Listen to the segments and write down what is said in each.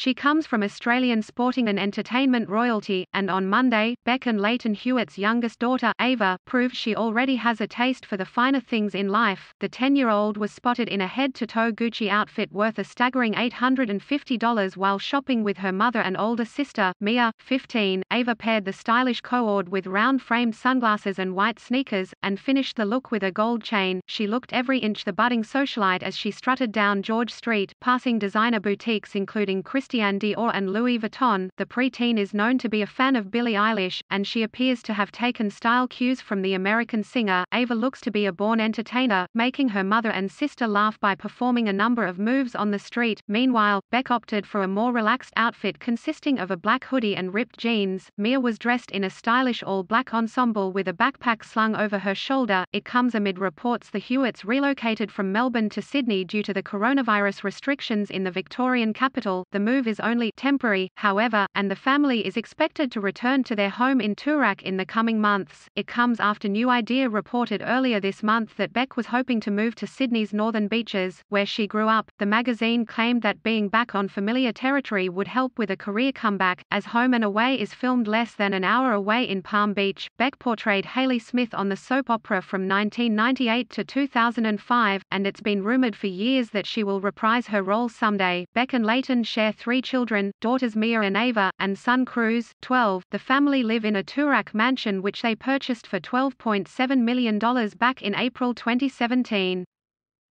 She comes from Australian sporting and entertainment royalty, and on Monday, Bec and Lleyton Hewitt's youngest daughter, Ava, proved she already has a taste for the finer things in life. The 10-year-old was spotted in a head-to-toe Gucci outfit worth a staggering $850 while shopping with her mother and older sister, Mia, 15. Ava paired the stylish cord with round-framed sunglasses and white sneakers, and finished the look with a gold chain. She looked every inch the budding socialite as she strutted down George Street, passing designer boutiques including Christian Dior and Louis Vuitton. The preteen is known to be a fan of Billie Eilish, and she appears to have taken style cues from the American singer. Ava looks to be a born entertainer, making her mother and sister laugh by performing a number of moves on the street. Meanwhile, Bec opted for a more relaxed outfit consisting of a black hoodie and ripped jeans. Mia was dressed in a stylish all-black ensemble with a backpack slung over her shoulder. It comes amid reports the Hewitts relocated from Melbourne to Sydney due to the coronavirus restrictions in the Victorian capital. The move is only temporary, however, and the family is expected to return to their home in Toorak in the coming months. It comes after New Idea reported earlier this month that Bec was hoping to move to Sydney's northern beaches, where she grew up. The magazine claimed that being back on familiar territory would help with a career comeback, as Home and Away is filmed less than an hour away in Palm Beach. Bec portrayed Hayley Smith on the soap opera from 1998 to 2005, and it's been rumored for years that she will reprise her role someday. Bec and Lleyton share three children, daughters Mia and Ava, and son Cruz 12. The family live in a Toorak mansion which they purchased for $12.7 million back in April 2017.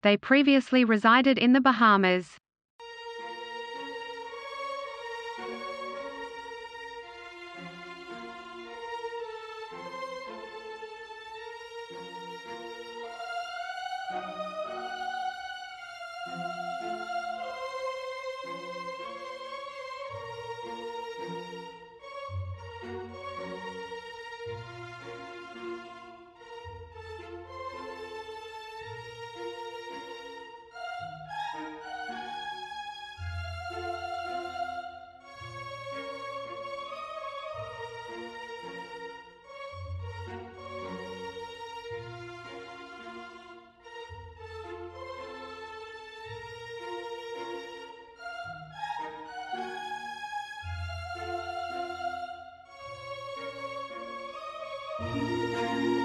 They previously resided in the Bahamas. Música